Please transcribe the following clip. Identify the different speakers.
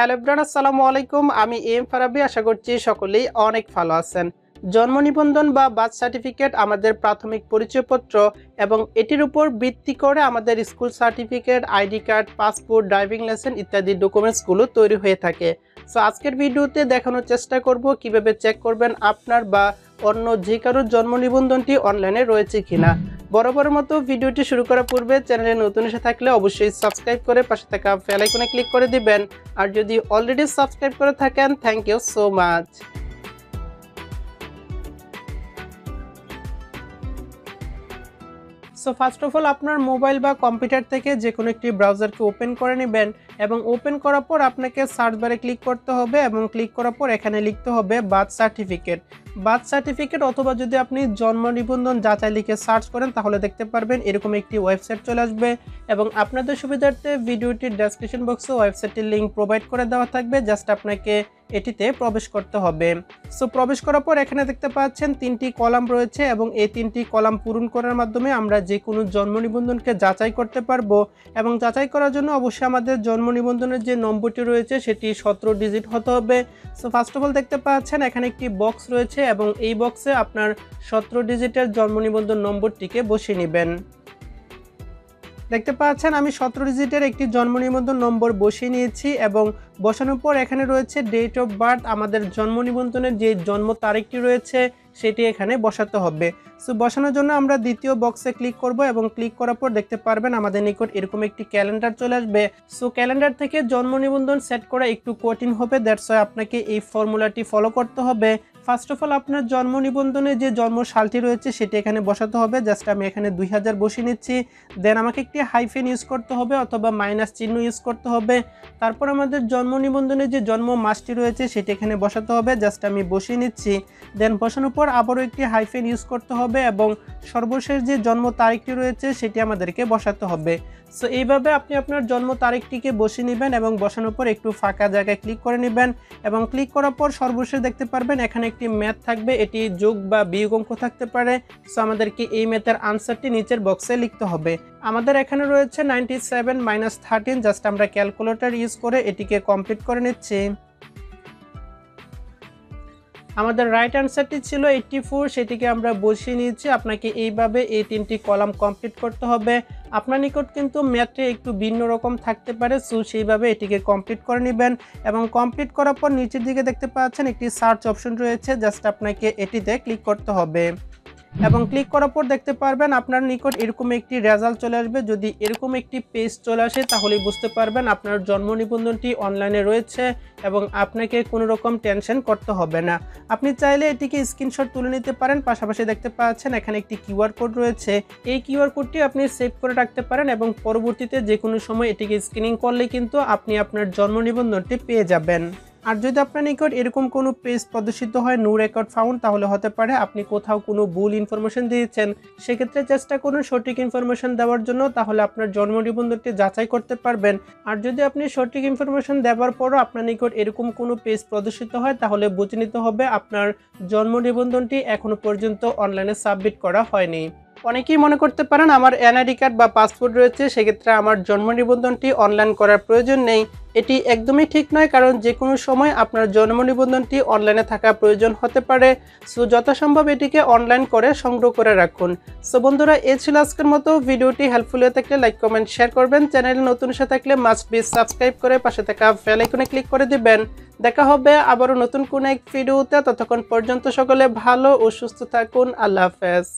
Speaker 1: Hello bran আসসালামু আলাইকুম। আমি এম ফারাবি আশা করছি সকলেই অনেক ভালো আছেন। জন্ম নিবন্ধন বা বার্থ সার্টিফিকেট আমাদের প্রাথমিক পরিচয়পত্র এবং এটির উপর ভিত্তি করে আমাদের school certificate, ID card, passport, driving licence ইত্যাদি ডকুমেন্টসগুলো তৈরি হয়ে থাকে। সো আজকের ভিডিওতে দেখানোর চেষ্টা করব কীভাবে চেক করবেন আপনার বা অন্য যে কারোর জন্ম নিবন্ধনটি অনলাইনে রয়েছে কিনা। বরাবরের মতো ভিডিওটি শুরু করার পূর্বে চ্যানেলে নতুন এসে থাকলে অবশ্যই সাবস্ক্রাইব করে পাশে থাকা বেল আইকনে ক্লিক করে দিবেন। আর যদি অলরেডি সাবস্ক্রাইব করে থাকেন thank you so much so first of all আপনার মোবাইল বা কম্পিউটার থেকে যে কোনো একটি ব্রাউজারকে ওপেন করে নেবেন এবং ওপেন করার পর আপনাকে সার্চ বারে ক্লিক করতে হবে এবং ক্লিক করার পর এখানে লিখতে হবে বার্থ সার্টিফিকেট বার্থ সার্টিফিকেট অথবা যদি আপনি জন্ম নিবন্ধন যাচাই লিখে সার্চ করেন, তাহলে দেখতে পারবেন এরকম একটি ওয়েবসাইট চলে আসবে এবং আপনাদের সুবিধার্থে ভিডিওটির ডেসক্রিপশন বক্সে ওয়েবসাইটের লিঙ্ক প্রোভাইড করে দেওয়া থাকবে। জাস্ট আপনাকে এটিতে প্রবেশ করতে হবে। সো প্রবেশ করার পর এখানে দেখতে পাচ্ছেন তিনটি কলাম রয়েছে এবং এই তিনটি কলাম পূরণ করার মাধ্যমে আমরা যে কোনো জন্ম নিবন্ধনকে যাচাই করতে পারব এবং যাচাই করার জন্য অবশ্যই আমাদের জন্ম নিবন্ধনের যে নম্বরটি রয়েছে, সেটি সতেরো ডিজিট হতে হবে। সো ফার্স্ট অফ অল দেখতে পাচ্ছেন এখানে একটি বক্স রয়েছে এবং এই বক্সে আপনার সতেরো ডিজিটের জন্ম নিবন্ধন নম্বরটিকে বসিয়ে নেবেন। দেখতে পাচ্ছেন, আমি সতেরো ডিজিটের একটি জন্ম নিবন্ধন নম্বর বসিয়ে নিয়েছি এবং বসানোর পর এখানে রয়েছে ডেট অফ বার্থ আমাদের জন্ম নিবন্ধনের যে জন্ম তারিখটি রয়েছে সেটি এখানে বসাতে হবে। সো বসানোর জন্য আমরা দ্বিতীয় বক্সে ক্লিক করব এবং ক্লিক করার পর দেখতে পারবেন আমাদের নিকট এরকম একটি ক্যালেন্ডার চলে আসবে। সো ক্যালেন্ডার থেকে জন্ম নিবন্ধন সেট করা একটু কঠিন হবে দ্যাটস ওয়াই আপনাকে এই ফর্মুলাটি ফলো করতে হবে। ফার্স্ট অফ অল আপনার জন্ম নিবন্ধনে যে জন্ম সালটি রয়েছে, সেটি এখানে বসাতে হবে। জাস্ট আমি এখানে দুই হাজার বসিয়ে নিচ্ছি। দেন আমাকে একটি হাইফেন ইউজ করতে হবে অথবা মাইনাস চিহ্ন ইউজ করতে হবে। তারপর আমাদের জন্ম নিবন্ধনে যে জন্ম মাসটি রয়েছে, সেটি এখানে বসাতে হবে। জাস্ট আমি বসিয়ে নিচ্ছি। দেন বসানোর পর আবারও একটি হাইফেন ইউজ করতে হবে এবং সর্বশেষ যে জন্ম তারিখটি রয়েছে, সেটি আমাদেরকে বসাতে হবে। সো এইভাবে আপনি আপনার জন্ম তারিখটিকে বসিয়ে নেবেন এবং বসানোর পর একটু ফাঁকা জায়গায় ক্লিক করে নেবেন এবং ক্লিক করার পর সর্বশেষ দেখতে পারবেন এখানে একটি ম্যাথ থাকবে, এটি যোগ বা বিয়োগ অঙ্ক থাকতে পারে। সো আমাদেরকে এই ম্যাথের আনসারটি নিচের বক্সে লিখতে হবে। আমাদের এখানে রয়েছে ninety seven minus thirteen just আমরা ক্যালকুলেটর ইউজ করে এটিকে কমপ্লিট করে নিচ্ছি। আমাদের রাইট অ্যান্সারটি ছিল এইটটি ফোর সেটিকে আমরা বসিয়ে নিয়েছি। আপনাকে এইভাবে এই তিনটি কলাম কমপ্লিট করতে হবে। আপনার নিকট কিন্তু ম্যাথে একটু ভিন্ন রকম থাকতে পারে, সো সেইভাবে এটিকে কমপ্লিট করে নেবেন এবং কমপ্লিট করার পর নিচের দিকে দেখতে পাচ্ছেন একটি সার্চ অপশন রয়েছে জাস্ট আপনাকে এটিতে ক্লিক করতে হবে। এবং ক্লিক করার পর দেখতে পারবেন আপনার নিকট এরকম একটি রেজাল্ট চলে আসবে। যদি এরকম একটি পেজ চলে আসে, তাহলেই বুঝতে পারবেন আপনার জন্ম নিবন্ধনটি অনলাইনে রয়েছে এবং আপনাকে কোনো রকম টেনশন করতে হবে না। আপনি চাইলে এটিকে স্ক্রিনশট তুলে নিতে পারেন। পাশাপাশি দেখতে পাচ্ছেন এখানে একটি কিউআর কোড রয়েছে। এই কিউআর কোডটি আপনি সেভ করে রাখতে পারেন এবং পরবর্তীতে যে কোনো সময় এটিকে স্ক্রিনিং করলে কিন্তু আপনি আপনার জন্ম নিবন্ধনটি পেয়ে যাবেন। আর যদি আপনার নিকট এরকম কোনো পেজ প্রদর্শিত হয় নো রেকর্ড ফাউন্ড তাহলে হতে পারে আপনি কোথাও কোনো ভুল ইনফরমেশন দিয়েছেন। সেক্ষেত্রে চেষ্টা করুন সঠিক ইনফরমেশন দেওয়ার জন্য, তাহলে আপনার জন্ম নিবন্ধনটি যাচাই করতে পারবেন। আর যদি আপনি সঠিক ইনফরমেশন দেওয়ার পরও আপনার নিকট এরকম কোনো পেজ প্রদর্শিত হয়, তাহলে বুঝে নিতে হবে আপনার জন্ম নিবন্ধনটি এখনও পর্যন্ত অনলাইনে সাবমিট করা হয়নি। অনেকেই মনে করতে পারেন আমার এনআইডি কার্ড বা পাসপোর্ট রয়েছে, সেক্ষেত্রে আমার জন্ম নিবন্ধনটি অনলাইন করার প্রয়োজন নেই। এটি একদমই ঠিক নয়, কারণ যে কোনো সময় আপনার জন্ম নিবন্ধনটি অনলাইনে থাকা প্রয়োজন হতে পারে। সো, যথাসম্ভব এটিকে অনলাইন করে সংগ্রহ করে রাখুন। সো, বন্ধুরা, এ ছিল আজকের মতো। ভিডিওটি হেল্পফুল হয়ে থাকলে লাইক কমেন্ট শেয়ার করবেন। চ্যানেলে নতুন এসে থাকলে মাস্ট বি সাবস্ক্রাইব করে পাশে থাকা বেল আইকনে ক্লিক করে দিবেন। দেখা হবে আবারও নতুন কোনো এক ভিডিওতে ততক্ষণ পর্যন্ত সকলে ভালো ও সুস্থ থাকুন। আল্লাহ হাফেজ।